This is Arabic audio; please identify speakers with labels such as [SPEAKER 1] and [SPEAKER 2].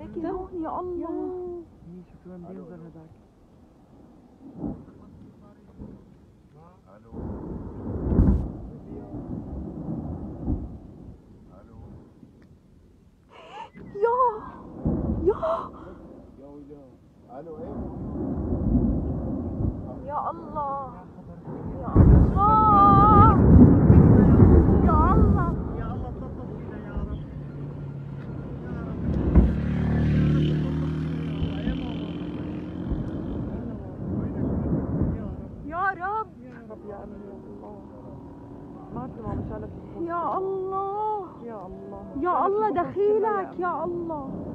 [SPEAKER 1] لكن هون يا الله
[SPEAKER 2] شكرا بينزل هذاك
[SPEAKER 1] يا يا
[SPEAKER 3] ألو إيه
[SPEAKER 1] يا الله يا الله يا الله
[SPEAKER 2] يا الله تلطف فينا يا رب
[SPEAKER 1] يا رب
[SPEAKER 2] يا رب يا امين يا الله. ما في شالت
[SPEAKER 1] يا الله.
[SPEAKER 2] يا الله.
[SPEAKER 1] يا الله دخيلك
[SPEAKER 2] يا الله.